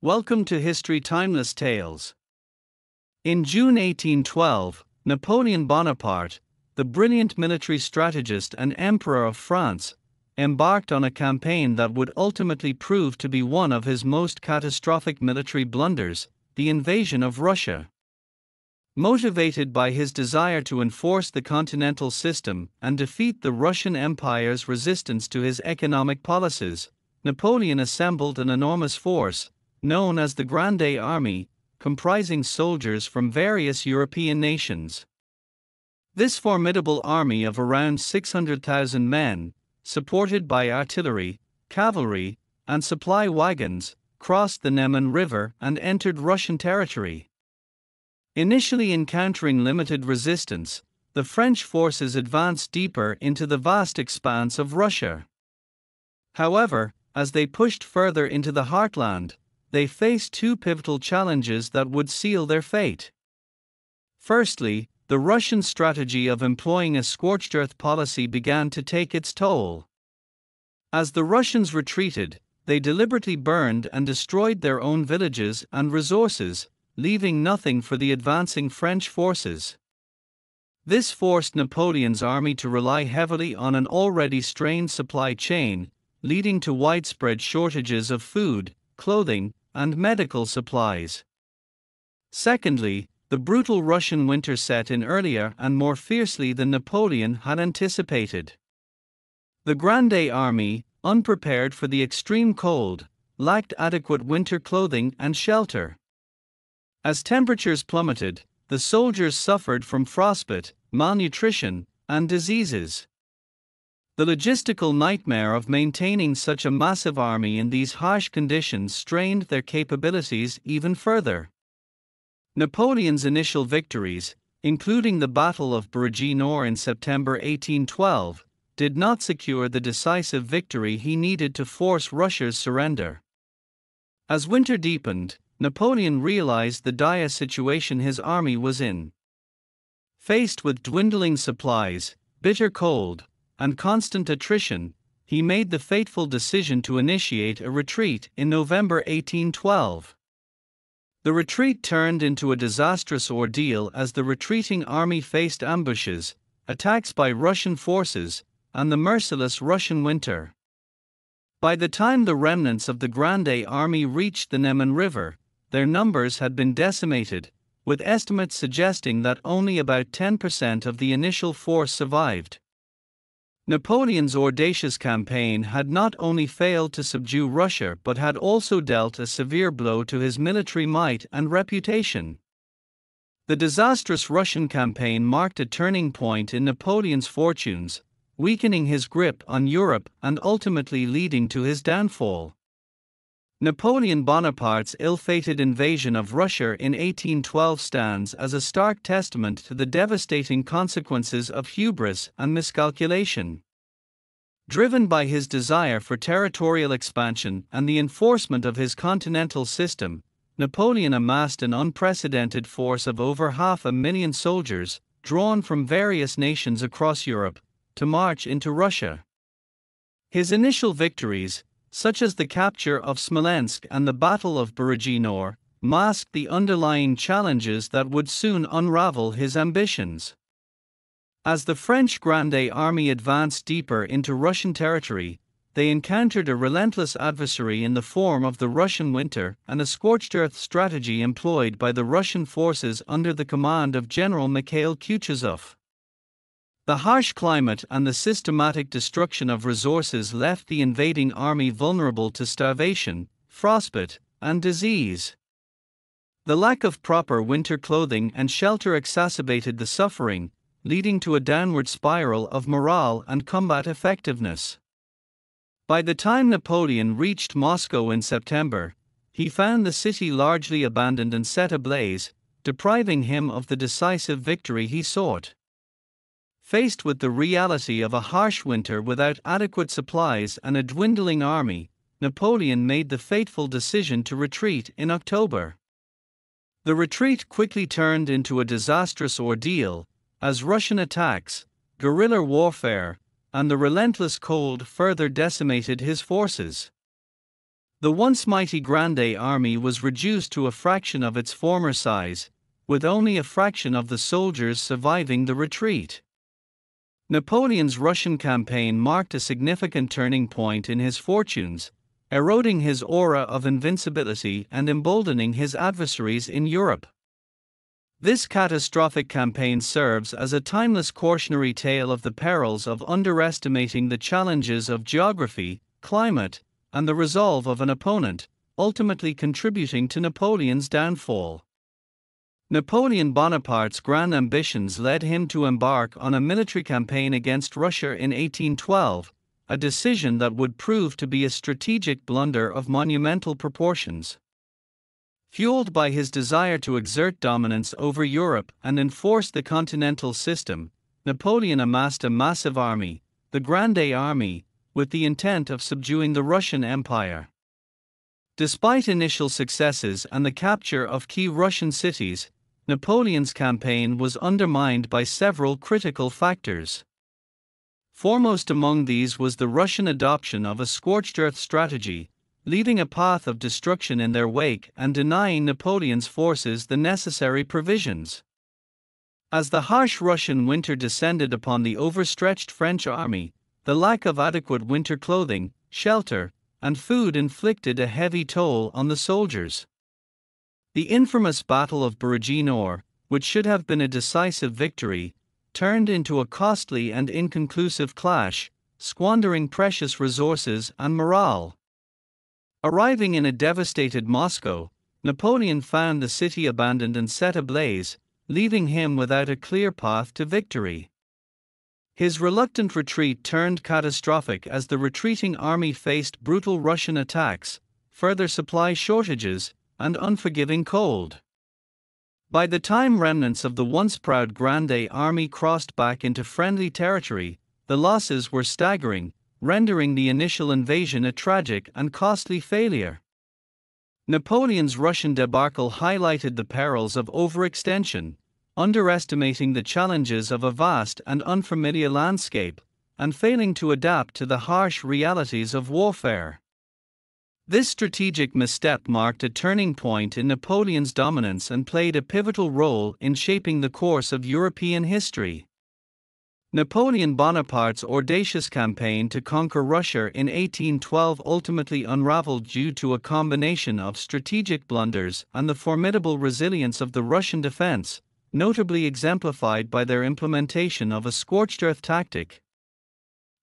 Welcome to History Timeless Tales. In June 1812, Napoleon Bonaparte, the brilliant military strategist and Emperor of France, embarked on a campaign that would ultimately prove to be one of his most catastrophic military blunders the invasion of Russia. Motivated by his desire to enforce the continental system and defeat the Russian Empire's resistance to his economic policies, Napoleon assembled an enormous force, known as the Grande Army, comprising soldiers from various European nations. This formidable army of around 600,000 men, supported by artillery, cavalry, and supply wagons, crossed the Neman River and entered Russian territory. Initially encountering limited resistance, the French forces advanced deeper into the vast expanse of Russia. However, as they pushed further into the heartland, they faced two pivotal challenges that would seal their fate. Firstly, the Russian strategy of employing a scorched earth policy began to take its toll. As the Russians retreated, they deliberately burned and destroyed their own villages and resources, leaving nothing for the advancing French forces. This forced Napoleon's army to rely heavily on an already strained supply chain, leading to widespread shortages of food, clothing, and medical supplies. Secondly, the brutal Russian winter set in earlier and more fiercely than Napoleon had anticipated. The Grande Army, unprepared for the extreme cold, lacked adequate winter clothing and shelter. As temperatures plummeted, the soldiers suffered from frostbite, malnutrition, and diseases. The logistical nightmare of maintaining such a massive army in these harsh conditions strained their capabilities even further. Napoleon's initial victories, including the Battle of Borodino in September 1812, did not secure the decisive victory he needed to force Russia's surrender. As winter deepened, Napoleon realized the dire situation his army was in. Faced with dwindling supplies, bitter cold, and constant attrition, he made the fateful decision to initiate a retreat in November 1812. The retreat turned into a disastrous ordeal as the retreating army faced ambushes, attacks by Russian forces, and the merciless Russian winter. By the time the remnants of the Grande Army reached the Neman River, their numbers had been decimated, with estimates suggesting that only about 10% of the initial force survived. Napoleon's audacious campaign had not only failed to subdue Russia but had also dealt a severe blow to his military might and reputation. The disastrous Russian campaign marked a turning point in Napoleon's fortunes, weakening his grip on Europe and ultimately leading to his downfall. Napoleon Bonaparte's ill fated invasion of Russia in 1812 stands as a stark testament to the devastating consequences of hubris and miscalculation. Driven by his desire for territorial expansion and the enforcement of his continental system, Napoleon amassed an unprecedented force of over half a million soldiers, drawn from various nations across Europe, to march into Russia. His initial victories, such as the capture of Smolensk and the Battle of Borodino, masked the underlying challenges that would soon unravel his ambitions. As the French Grande Army advanced deeper into Russian territory, they encountered a relentless adversary in the form of the Russian winter and a scorched earth strategy employed by the Russian forces under the command of General Mikhail Kutuzov. The harsh climate and the systematic destruction of resources left the invading army vulnerable to starvation, frostbite, and disease. The lack of proper winter clothing and shelter exacerbated the suffering, leading to a downward spiral of morale and combat effectiveness. By the time Napoleon reached Moscow in September, he found the city largely abandoned and set ablaze, depriving him of the decisive victory he sought. Faced with the reality of a harsh winter without adequate supplies and a dwindling army, Napoleon made the fateful decision to retreat in October. The retreat quickly turned into a disastrous ordeal, as Russian attacks, guerrilla warfare, and the relentless cold further decimated his forces. The once mighty Grande army was reduced to a fraction of its former size, with only a fraction of the soldiers surviving the retreat. Napoleon's Russian campaign marked a significant turning point in his fortunes, eroding his aura of invincibility and emboldening his adversaries in Europe. This catastrophic campaign serves as a timeless cautionary tale of the perils of underestimating the challenges of geography, climate, and the resolve of an opponent, ultimately contributing to Napoleon's downfall. Napoleon Bonaparte's grand ambitions led him to embark on a military campaign against Russia in 1812, a decision that would prove to be a strategic blunder of monumental proportions. Fueled by his desire to exert dominance over Europe and enforce the continental system, Napoleon amassed a massive army, the Grande Army, with the intent of subduing the Russian Empire. Despite initial successes and the capture of key Russian cities, Napoleon's campaign was undermined by several critical factors. Foremost among these was the Russian adoption of a scorched earth strategy, leaving a path of destruction in their wake and denying Napoleon's forces the necessary provisions. As the harsh Russian winter descended upon the overstretched French army, the lack of adequate winter clothing, shelter, and food inflicted a heavy toll on the soldiers. The infamous Battle of Borodino, which should have been a decisive victory, turned into a costly and inconclusive clash, squandering precious resources and morale. Arriving in a devastated Moscow, Napoleon found the city abandoned and set ablaze, leaving him without a clear path to victory. His reluctant retreat turned catastrophic as the retreating army faced brutal Russian attacks, further supply shortages, and unforgiving cold. By the time remnants of the once proud Grande army crossed back into friendly territory, the losses were staggering, rendering the initial invasion a tragic and costly failure. Napoleon's Russian debacle highlighted the perils of overextension, underestimating the challenges of a vast and unfamiliar landscape, and failing to adapt to the harsh realities of warfare. This strategic misstep marked a turning point in Napoleon's dominance and played a pivotal role in shaping the course of European history. Napoleon Bonaparte's audacious campaign to conquer Russia in 1812 ultimately unraveled due to a combination of strategic blunders and the formidable resilience of the Russian defense, notably exemplified by their implementation of a scorched earth tactic.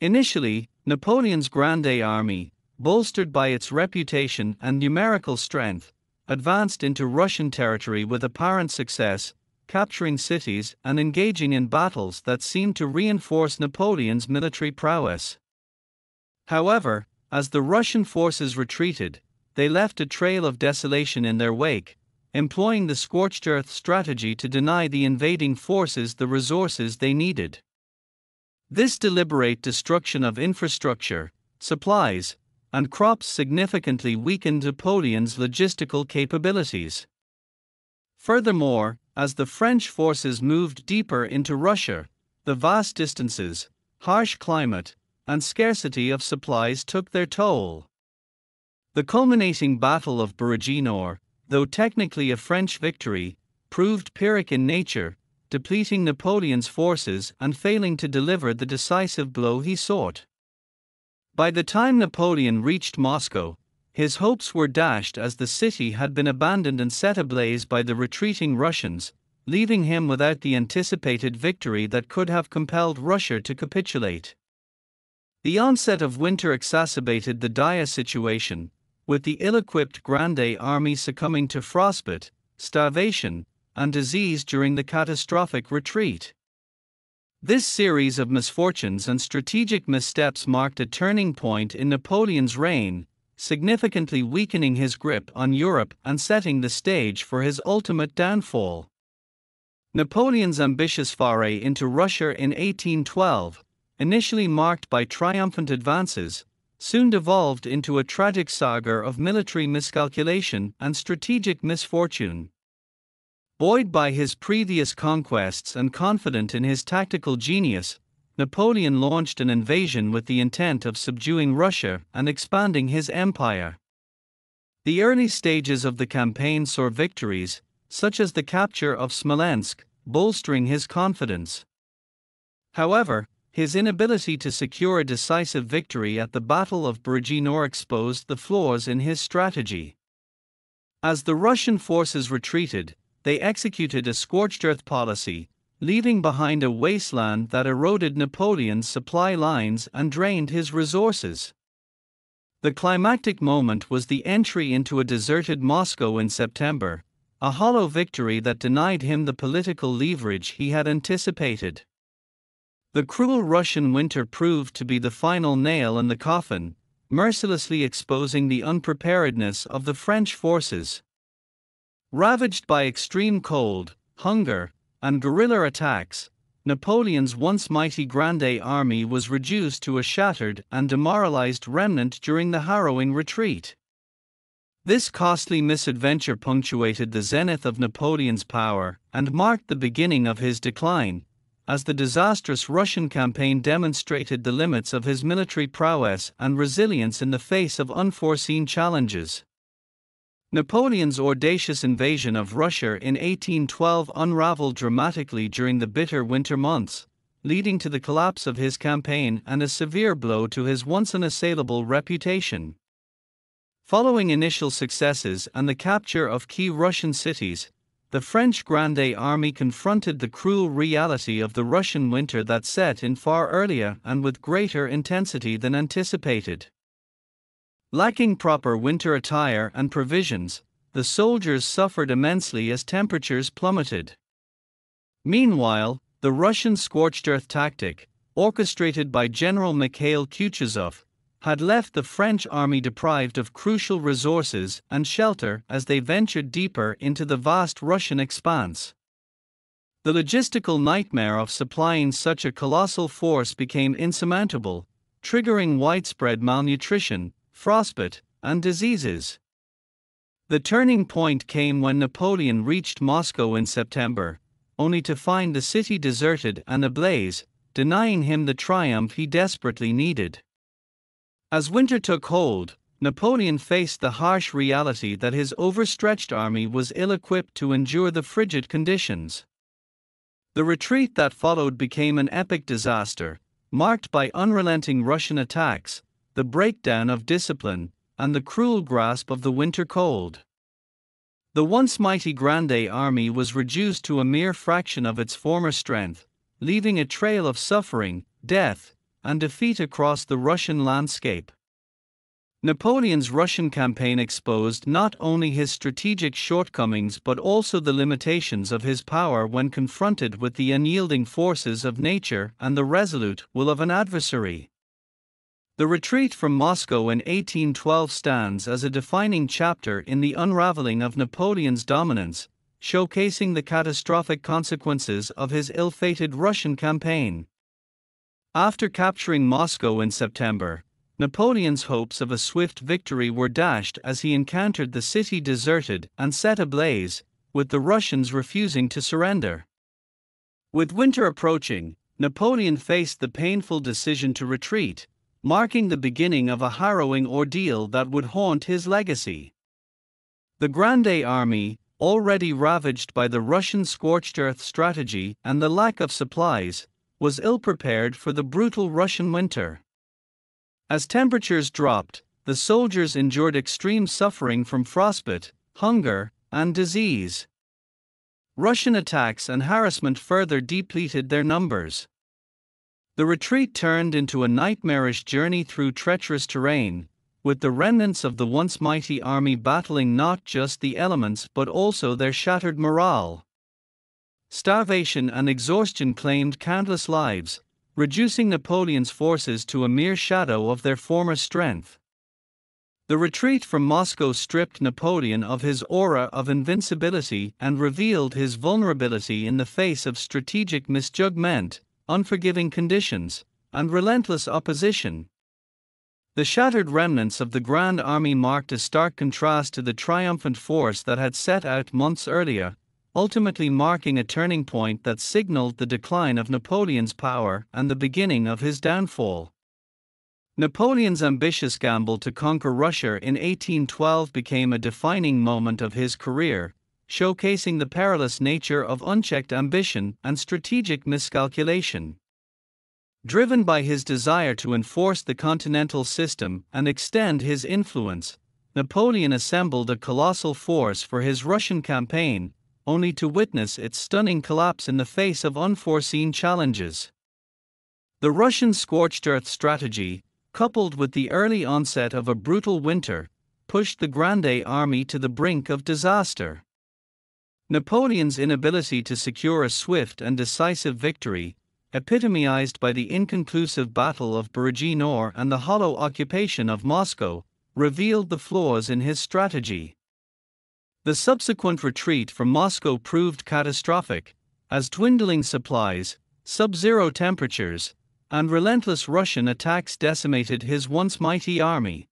Initially, Napoleon's Grande Army, bolstered by its reputation and numerical strength, advanced into Russian territory with apparent success, capturing cities and engaging in battles that seemed to reinforce Napoleon's military prowess. However, as the Russian forces retreated, they left a trail of desolation in their wake, employing the scorched earth strategy to deny the invading forces the resources they needed. This deliberate destruction of infrastructure, supplies, and crops significantly weakened Napoleon's logistical capabilities. Furthermore, as the French forces moved deeper into Russia, the vast distances, harsh climate, and scarcity of supplies took their toll. The culminating Battle of Borodino though technically a French victory, proved Pyrrhic in nature, depleting Napoleon's forces and failing to deliver the decisive blow he sought. By the time Napoleon reached Moscow, his hopes were dashed as the city had been abandoned and set ablaze by the retreating Russians, leaving him without the anticipated victory that could have compelled Russia to capitulate. The onset of winter exacerbated the dire situation, with the ill equipped Grande army succumbing to frostbite, starvation, and disease during the catastrophic retreat. This series of misfortunes and strategic missteps marked a turning point in Napoleon's reign, significantly weakening his grip on Europe and setting the stage for his ultimate downfall. Napoleon's ambitious foray into Russia in 1812, initially marked by triumphant advances, soon devolved into a tragic saga of military miscalculation and strategic misfortune. Buoyed by his previous conquests and confident in his tactical genius, Napoleon launched an invasion with the intent of subduing Russia and expanding his empire. The early stages of the campaign saw victories, such as the capture of Smolensk, bolstering his confidence. However, his inability to secure a decisive victory at the Battle of Berezino exposed the flaws in his strategy. As the Russian forces retreated, they executed a scorched earth policy, leaving behind a wasteland that eroded Napoleon's supply lines and drained his resources. The climactic moment was the entry into a deserted Moscow in September, a hollow victory that denied him the political leverage he had anticipated. The cruel Russian winter proved to be the final nail in the coffin, mercilessly exposing the unpreparedness of the French forces. Ravaged by extreme cold, hunger, and guerrilla attacks, Napoleon's once mighty Grande army was reduced to a shattered and demoralized remnant during the harrowing retreat. This costly misadventure punctuated the zenith of Napoleon's power and marked the beginning of his decline, as the disastrous Russian campaign demonstrated the limits of his military prowess and resilience in the face of unforeseen challenges. Napoleon's audacious invasion of Russia in 1812 unraveled dramatically during the bitter winter months, leading to the collapse of his campaign and a severe blow to his once unassailable reputation. Following initial successes and the capture of key Russian cities, the French Grande Army confronted the cruel reality of the Russian winter that set in far earlier and with greater intensity than anticipated. Lacking proper winter attire and provisions, the soldiers suffered immensely as temperatures plummeted. Meanwhile, the Russian scorched earth tactic, orchestrated by General Mikhail Kutuzov, had left the French army deprived of crucial resources and shelter as they ventured deeper into the vast Russian expanse. The logistical nightmare of supplying such a colossal force became insurmountable, triggering widespread malnutrition, frostbite, and diseases. The turning point came when Napoleon reached Moscow in September, only to find the city deserted and ablaze, denying him the triumph he desperately needed. As winter took hold, Napoleon faced the harsh reality that his overstretched army was ill equipped to endure the frigid conditions. The retreat that followed became an epic disaster, marked by unrelenting Russian attacks, the breakdown of discipline, and the cruel grasp of the winter cold. The once mighty Grande army was reduced to a mere fraction of its former strength, leaving a trail of suffering, death, and defeat across the Russian landscape. Napoleon's Russian campaign exposed not only his strategic shortcomings but also the limitations of his power when confronted with the unyielding forces of nature and the resolute will of an adversary. The retreat from Moscow in 1812 stands as a defining chapter in the unraveling of Napoleon's dominance, showcasing the catastrophic consequences of his ill fated Russian campaign. After capturing Moscow in September, Napoleon's hopes of a swift victory were dashed as he encountered the city deserted and set ablaze, with the Russians refusing to surrender. With winter approaching, Napoleon faced the painful decision to retreat, marking the beginning of a harrowing ordeal that would haunt his legacy. The Grande Army, already ravaged by the Russian scorched earth strategy and the lack of supplies, was ill prepared for the brutal Russian winter. As temperatures dropped, the soldiers endured extreme suffering from frostbite, hunger, and disease. Russian attacks and harassment further depleted their numbers. The retreat turned into a nightmarish journey through treacherous terrain, with the remnants of the once mighty army battling not just the elements but also their shattered morale. Starvation and exhaustion claimed countless lives, reducing Napoleon's forces to a mere shadow of their former strength. The retreat from Moscow stripped Napoleon of his aura of invincibility and revealed his vulnerability in the face of strategic misjudgment unforgiving conditions, and relentless opposition. The shattered remnants of the Grand Army marked a stark contrast to the triumphant force that had set out months earlier, ultimately marking a turning point that signaled the decline of Napoleon's power and the beginning of his downfall. Napoleon's ambitious gamble to conquer Russia in 1812 became a defining moment of his career, showcasing the perilous nature of unchecked ambition and strategic miscalculation. Driven by his desire to enforce the continental system and extend his influence, Napoleon assembled a colossal force for his Russian campaign, only to witness its stunning collapse in the face of unforeseen challenges. The Russian scorched earth strategy, coupled with the early onset of a brutal winter, pushed the Grande Army to the brink of disaster. Napoleon's inability to secure a swift and decisive victory, epitomized by the inconclusive Battle of Nord and the hollow occupation of Moscow, revealed the flaws in his strategy. The subsequent retreat from Moscow proved catastrophic, as dwindling supplies, sub zero temperatures, and relentless Russian attacks decimated his once mighty army.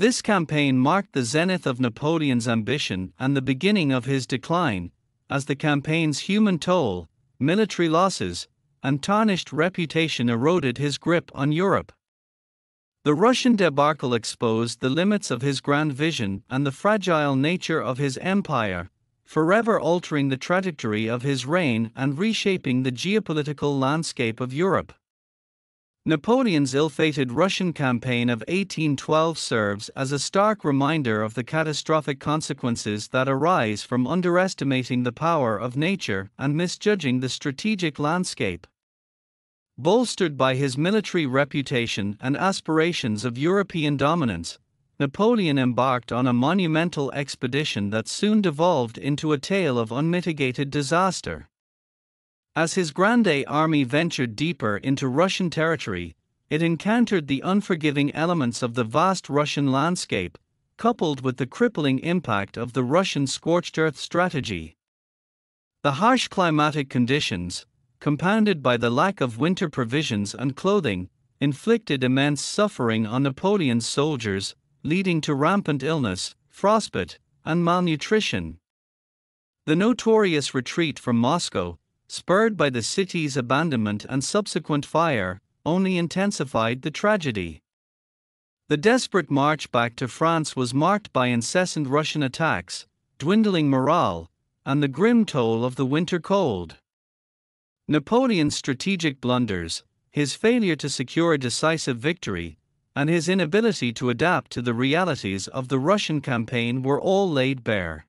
This campaign marked the zenith of Napoleon's ambition and the beginning of his decline, as the campaign's human toll, military losses, and tarnished reputation eroded his grip on Europe. The Russian debacle exposed the limits of his grand vision and the fragile nature of his empire, forever altering the trajectory of his reign and reshaping the geopolitical landscape of Europe. Napoleon's ill fated Russian campaign of 1812 serves as a stark reminder of the catastrophic consequences that arise from underestimating the power of nature and misjudging the strategic landscape. Bolstered by his military reputation and aspirations of European dominance, Napoleon embarked on a monumental expedition that soon devolved into a tale of unmitigated disaster. As his Grande army ventured deeper into Russian territory, it encountered the unforgiving elements of the vast Russian landscape, coupled with the crippling impact of the Russian scorched earth strategy. The harsh climatic conditions, compounded by the lack of winter provisions and clothing, inflicted immense suffering on Napoleon's soldiers, leading to rampant illness, frostbite, and malnutrition. The notorious retreat from Moscow, spurred by the city's abandonment and subsequent fire, only intensified the tragedy. The desperate march back to France was marked by incessant Russian attacks, dwindling morale, and the grim toll of the winter cold. Napoleon's strategic blunders, his failure to secure a decisive victory, and his inability to adapt to the realities of the Russian campaign were all laid bare.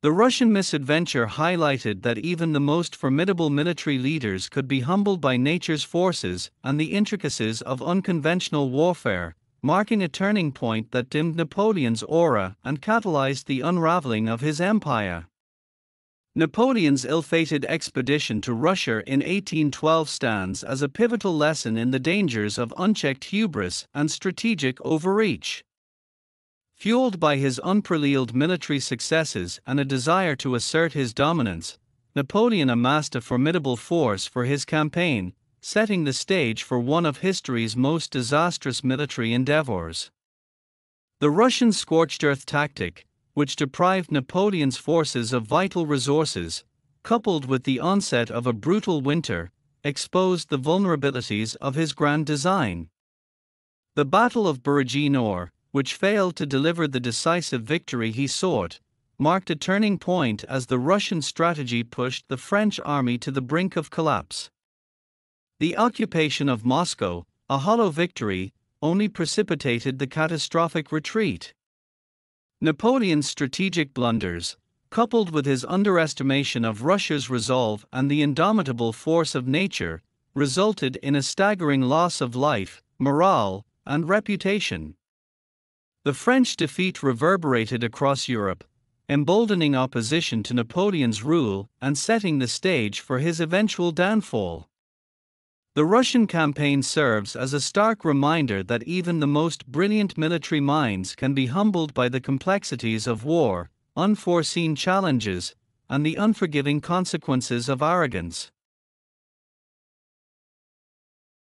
The Russian misadventure highlighted that even the most formidable military leaders could be humbled by nature's forces and the intricacies of unconventional warfare, marking a turning point that dimmed Napoleon's aura and catalyzed the unraveling of his empire. Napoleon's ill fated expedition to Russia in 1812 stands as a pivotal lesson in the dangers of unchecked hubris and strategic overreach. Fueled by his unparalleled military successes and a desire to assert his dominance, Napoleon amassed a formidable force for his campaign, setting the stage for one of history's most disastrous military endeavors. The Russian scorched earth tactic, which deprived Napoleon's forces of vital resources, coupled with the onset of a brutal winter, exposed the vulnerabilities of his grand design. The Battle of Nord, which failed to deliver the decisive victory he sought, marked a turning point as the Russian strategy pushed the French army to the brink of collapse. The occupation of Moscow, a hollow victory, only precipitated the catastrophic retreat. Napoleon's strategic blunders, coupled with his underestimation of Russia's resolve and the indomitable force of nature, resulted in a staggering loss of life, morale, and reputation. The French defeat reverberated across Europe, emboldening opposition to Napoleon's rule and setting the stage for his eventual downfall. The Russian campaign serves as a stark reminder that even the most brilliant military minds can be humbled by the complexities of war, unforeseen challenges, and the unforgiving consequences of arrogance.